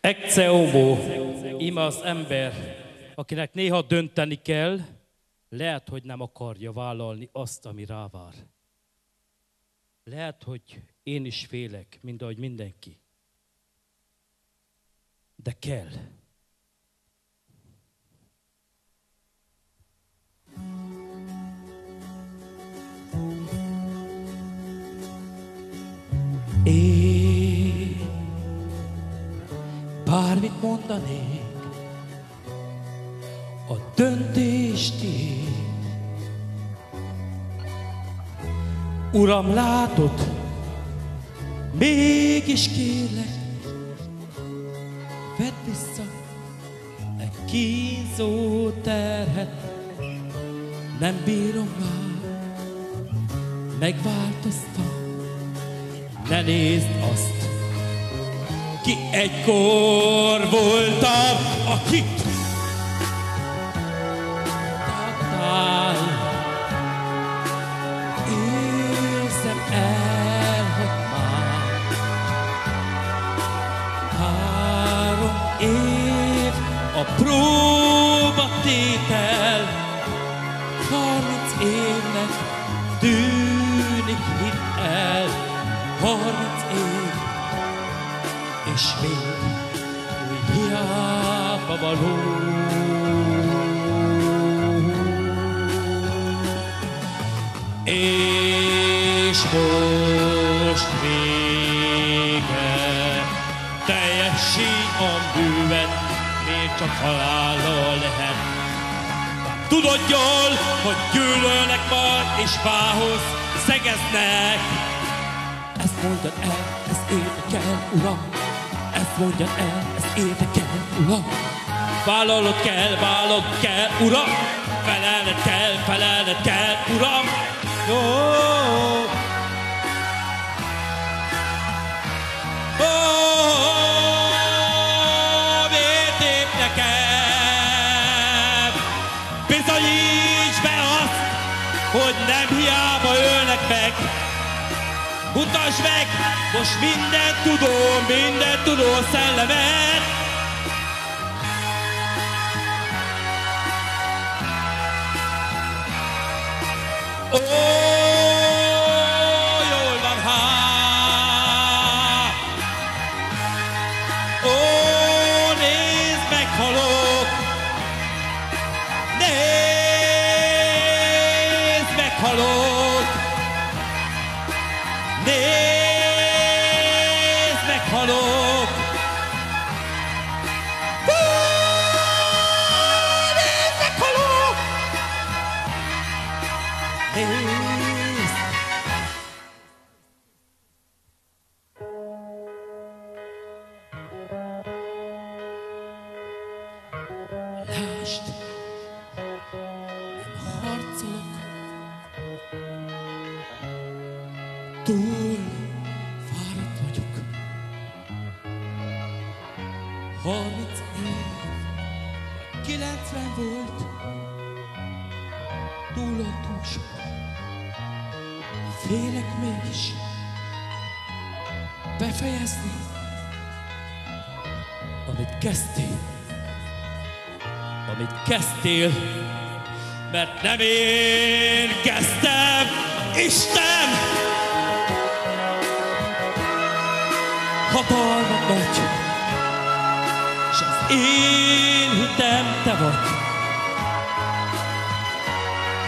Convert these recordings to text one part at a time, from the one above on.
Ecce homo, ima az ember, akinek néha dönteni kell, lehet, hogy nem akarja vállalni azt, ami rávár. Lehet, hogy én is félek, mint ahogy mindenki. De kell. Mondanék, a döntést én. Uram, látod, mégis kérlek, vedd vissza egy kínzó terhet, nem bírom már, megváltoztam, ne nézd azt, ki egykor voltam, akit tagadtál. Érzem el, hogy már három év a próbatétel, harminc évnek tűnik hidd el, harminc év, és még új hiába való. És most vége, teljesít a bűvet, még csak halállal lehet. Tudod jól, hogy gyűlölnek majd, és fához szegeznek. Ezt mondjad el, ez érdekel, uram. Ezt mondjad el, ez érdekel, uram. Vállalod kell, vállalod kell, uram. Felelned kell, felelned kell, uram. Jó. Ó, miért tép nekem? Bizonyíts be azt, hogy nem hiába ölnek meg. Mutasd meg most minden tudó, minden tudó szellemet. Ó, Lásd, nem harcolok, túl fáradt vagyok. Harminc év, kilencven volt, túl a túl sok. Félek mégis. Befejezni, amit kezdtél amit kezdtél, mert nem én kezdtem, Isten! Hatalma nagy, és az én hitem te vagy.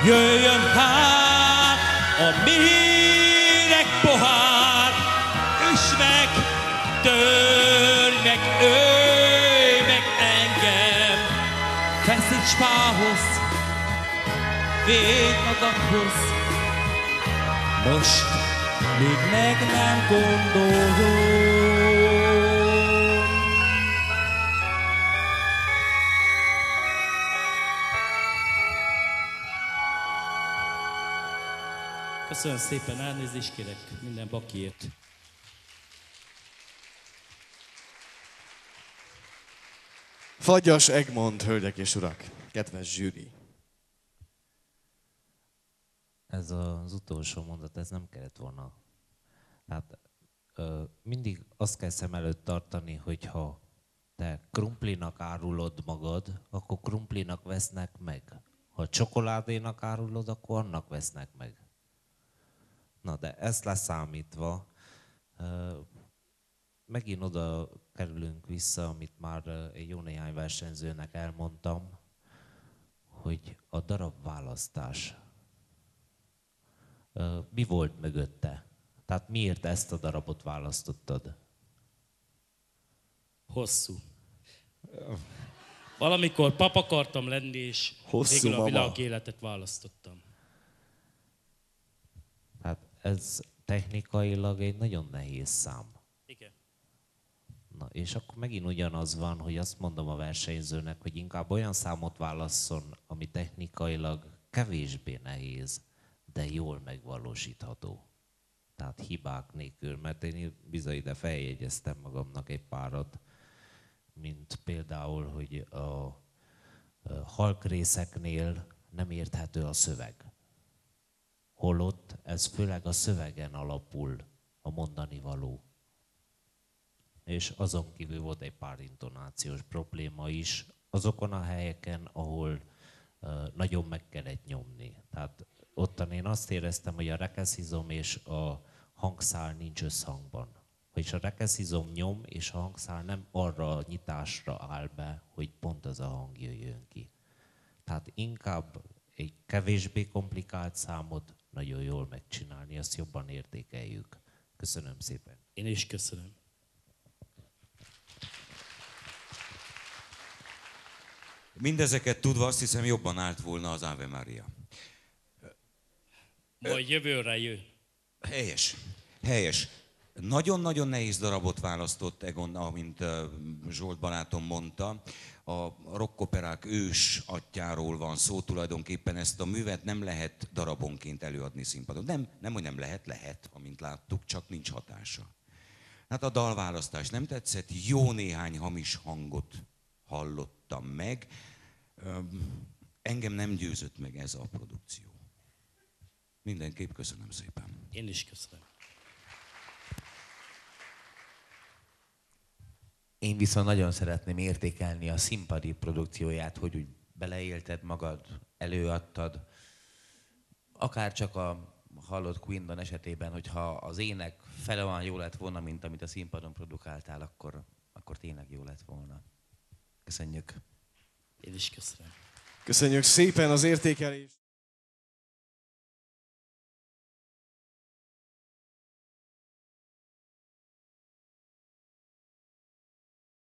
Jöjjön hát a méreg feszíts fához, védj magadhoz. Most még meg nem gondolom. Köszönöm szépen, elnézést kérek minden bakiért. Fagyas Egmond, hölgyek és urak, kedves zsűri. Ez az utolsó mondat, ez nem kellett volna. Hát ö, mindig azt kell szem előtt tartani, hogyha te krumplinak árulod magad, akkor krumplinak vesznek meg. Ha csokoládénak árulod, akkor annak vesznek meg. Na de ezt leszámítva, megint oda kerülünk vissza, amit már egy jó néhány versenyzőnek elmondtam, hogy a darab választás. Mi volt mögötte? Tehát miért ezt a darabot választottad? Hosszú. Valamikor pap akartam lenni, és Hosszú végül a világ életet választottam. Hát ez technikailag egy nagyon nehéz szám. Igen. Na, és akkor megint ugyanaz van, hogy azt mondom a versenyzőnek, hogy inkább olyan számot válasszon, ami technikailag kevésbé nehéz, de jól megvalósítható. Tehát hibák nélkül, mert én bizony ide feljegyeztem magamnak egy párat, mint például, hogy a, halkrészeknél nem érthető a szöveg. Holott ez főleg a szövegen alapul a mondani való és azon kívül volt egy pár intonációs probléma is, azokon a helyeken, ahol nagyon meg kellett nyomni. Tehát ottan én azt éreztem, hogy a rekeszizom és a hangszál nincs összhangban. Vagyis a rekeszizom nyom, és a hangszál nem arra a nyitásra áll be, hogy pont az a hang jöjjön ki. Tehát inkább egy kevésbé komplikált számot nagyon jól megcsinálni, azt jobban értékeljük. Köszönöm szépen. Én is köszönöm. Mindezeket tudva azt hiszem jobban állt volna az Ave Maria. Majd jövőre jön. Helyes, helyes. Nagyon-nagyon nehéz darabot választott Egon, amint Zsolt barátom mondta. A rockoperák ős atyáról van szó, tulajdonképpen ezt a művet nem lehet darabonként előadni színpadon. Nem, nem, hogy nem lehet, lehet, amint láttuk, csak nincs hatása. Hát a dalválasztás nem tetszett, jó néhány hamis hangot hallottam meg. Engem nem győzött meg ez a produkció. Mindenképp köszönöm szépen. Én is köszönöm. Én viszont nagyon szeretném értékelni a színpadi produkcióját, hogy úgy beleélted magad, előadtad. Akár csak a hallott Quindon esetében, hogyha az ének fele olyan jó lett volna, mint amit a színpadon produkáltál, akkor, akkor tényleg jó lett volna. Köszönjük. Is köszönöm. Köszönjük szépen az értékelést!